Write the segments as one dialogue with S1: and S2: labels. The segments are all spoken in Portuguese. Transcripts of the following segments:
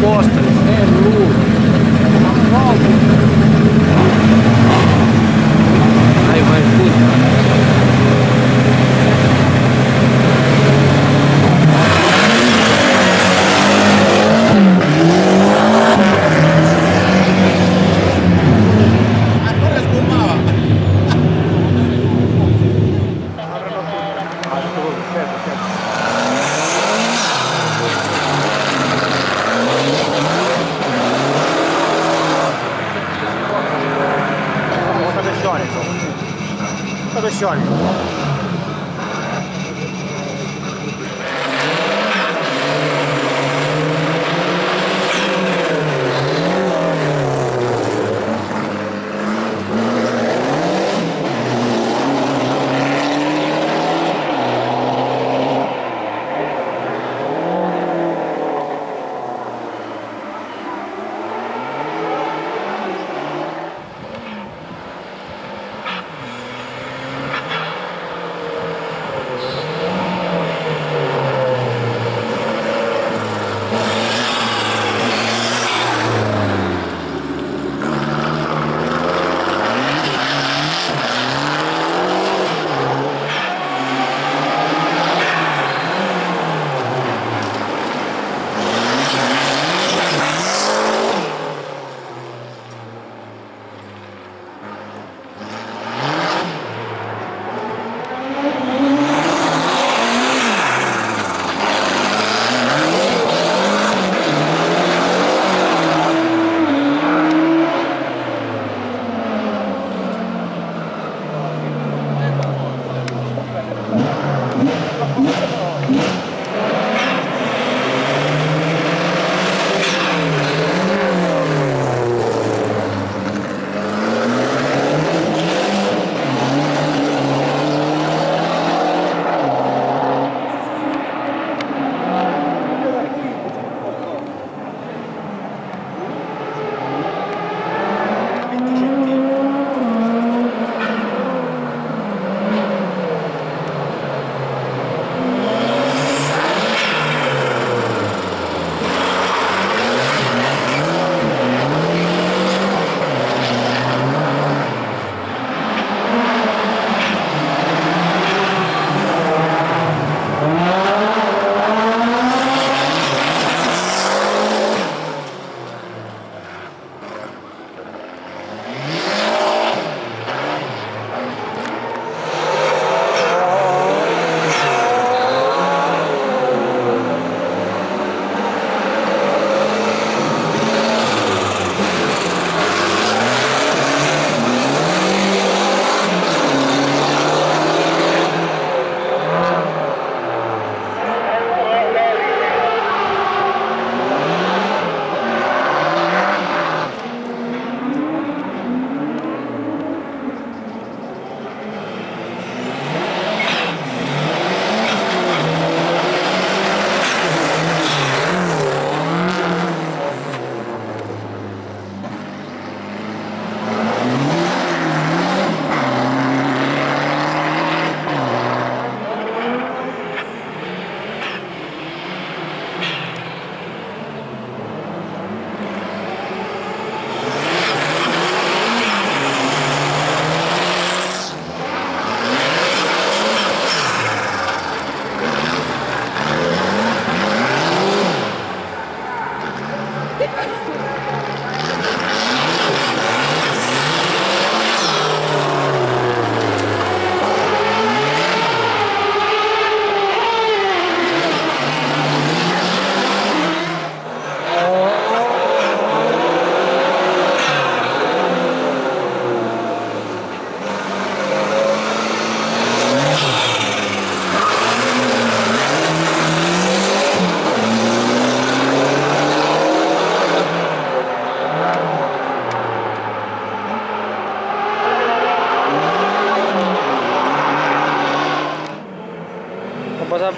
S1: bosta, é volta. Aí vai, puta.
S2: 这个
S1: 小的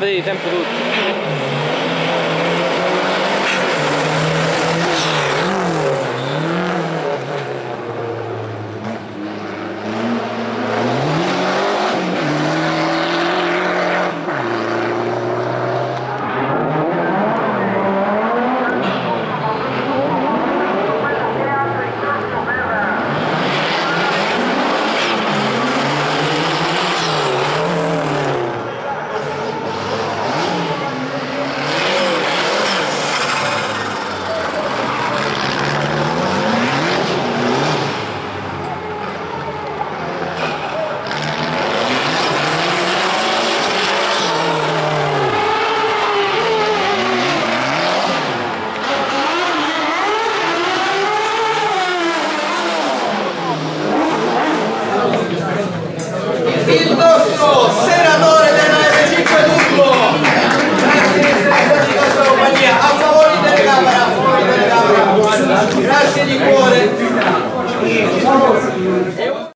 S1: aprire sempre tutto. grazie di cuore.